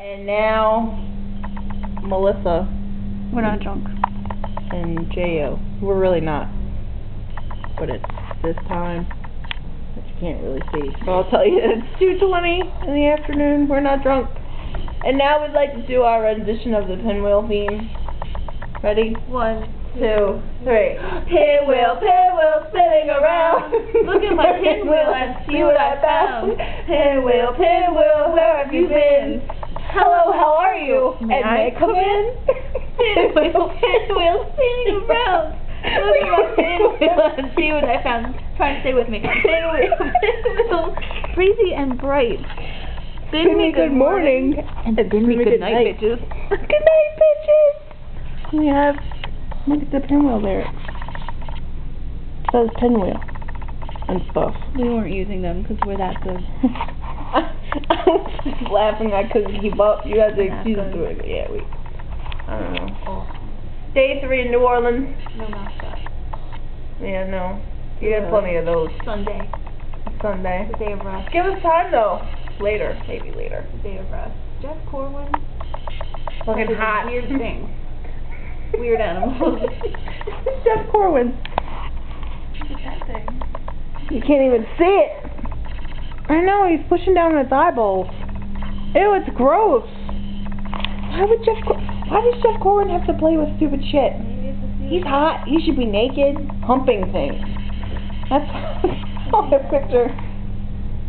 And now, Melissa We're not drunk. and Jo. We're really not. But it's this time that you can't really see. So I'll tell you, it's 2.20 in the afternoon. We're not drunk. And now we'd like to do our rendition of the pinwheel theme. Ready? One, two, three. Pinwheel, pinwheel, spinning around. Look at my pinwheel and see what I found. Pinwheel, pinwheel, where have you been? Hello, how are you? May and I come in? Pinwheel, pinwheel, spinning around. Look at pinwheel and see what I found. Try and stay with me. Pinwheel, pinwheel, crazy and bright. Bid me good morning. And bid me good night, bitches. Good night, bitches. We have, look at the pinwheel there. It says pinwheel and stuff. We weren't using them because we're that good. I was just laughing. I couldn't keep up. You had to excuse good. me. Yeah, we. I don't know. Oh, Day three in New Orleans. no mascot. Yeah, no. You had plenty of those. Sunday. Sunday. The day of rest. Give us time though. Later, maybe later. The day of rest. Jeff Corwin. Fucking hot. Weird things. Weird animals. Jeff Corwin. Look at that thing. You can't even see it. I know, he's pushing down his eyeballs. Ew, it's gross. Why would Jeff Why does Jeff Corwin have to play with stupid shit? Maybe it's a He's hot. He should be naked, humping things. That's all I picture.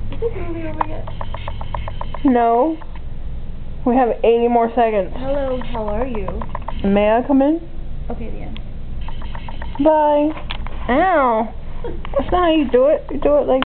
Is this movie over yet? No. We have 80 more seconds. Hello, how are you? May I come in? Okay, the end. Bye. Ow. That's not how you do it. You do it like